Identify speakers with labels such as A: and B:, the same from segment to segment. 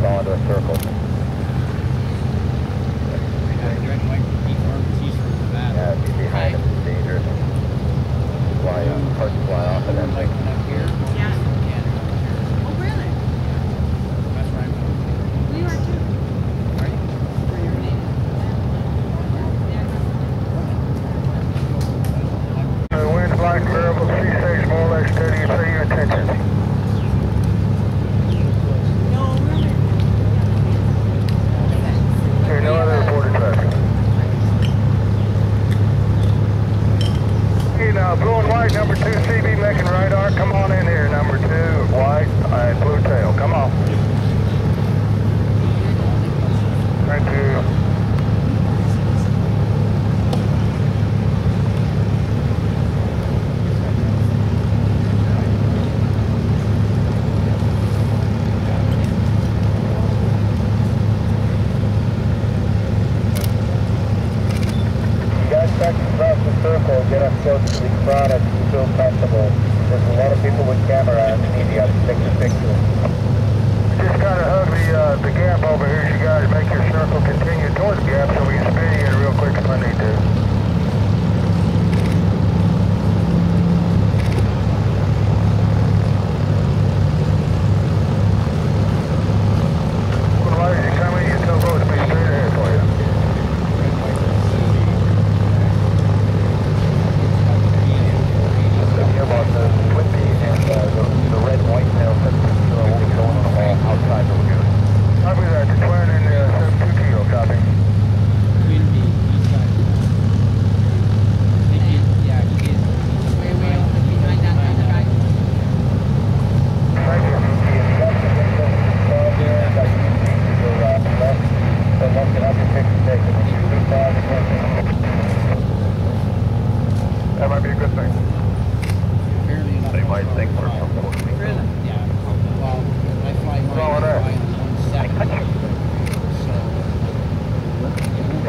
A: fall into a circle. Yeah, behind him. It's dangerous. Fly, up, hard to fly off
B: and then like... product.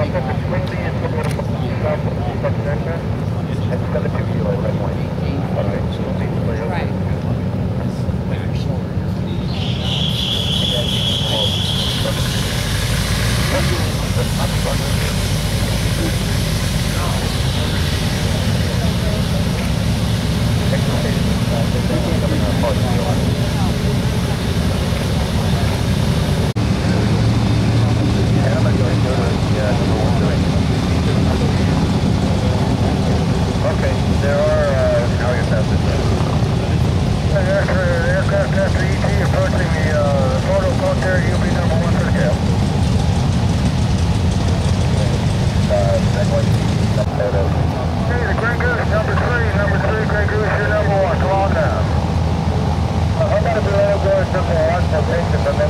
B: Gracias. Né? Thank tá you.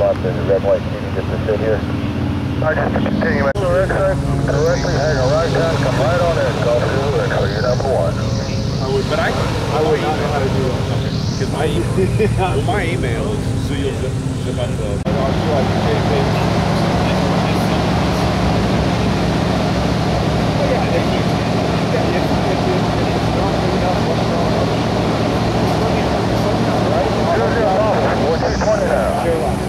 A: What about slot in the red white, can you get to sit here? I just continue on the red side, correctly, hang a right turn, come right on in, go through the red, you're number one.
C: I would, but I,
D: I would not know how to do that.
C: because my, well, my email is Zuyel Zabanda.
D: I feel like the same thing.
A: Here's your bubble, what's your twenty now?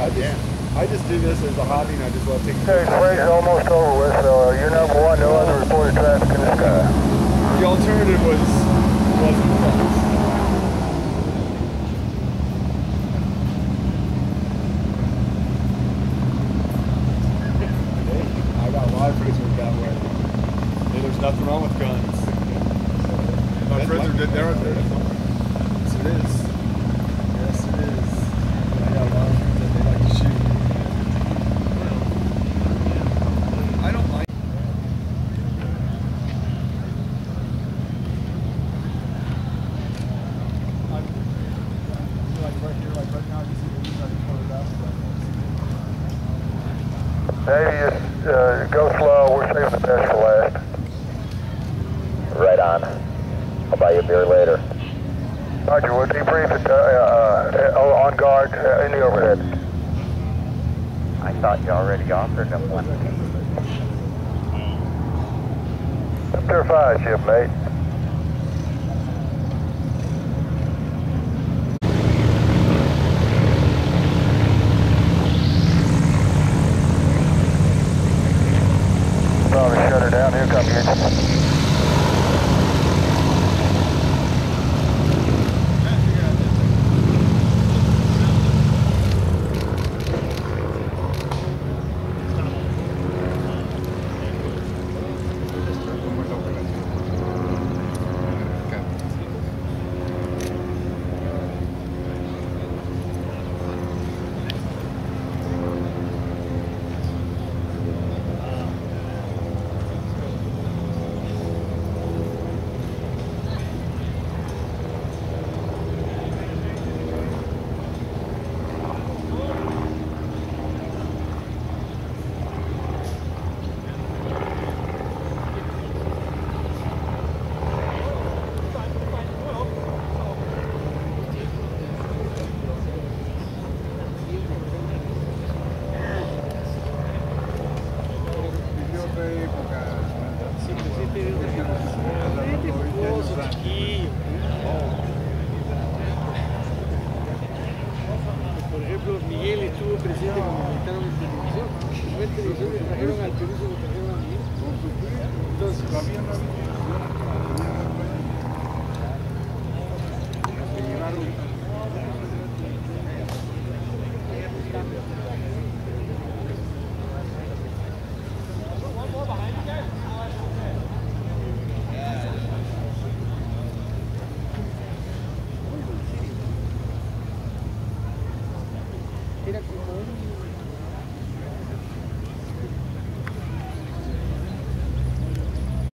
D: I just, I just do this as a hobby and I just love taking
A: Okay, the race is almost over with, so uh, you're number one, no other reported traffic in the sky.
D: The alternative was wasn't fun. Hey, I got live Facebook that way. Hey, there's nothing wrong with guns. My friends are dead. They're, they're, yes, it is. Yes, it is. I got a lot of friends that they like to shoot. I don't like. I'm like right here, like right now, you see the reason I recorded that.
A: Maybe just uh, go slow, we're saving the best for last. Right on. I'll buy you a beer later. Roger, we'll debrief it, uh, uh, uh, on guard uh, in the overhead. I thought you already offered him one. Up there fire ship, mate. Probably shut her down. Here come the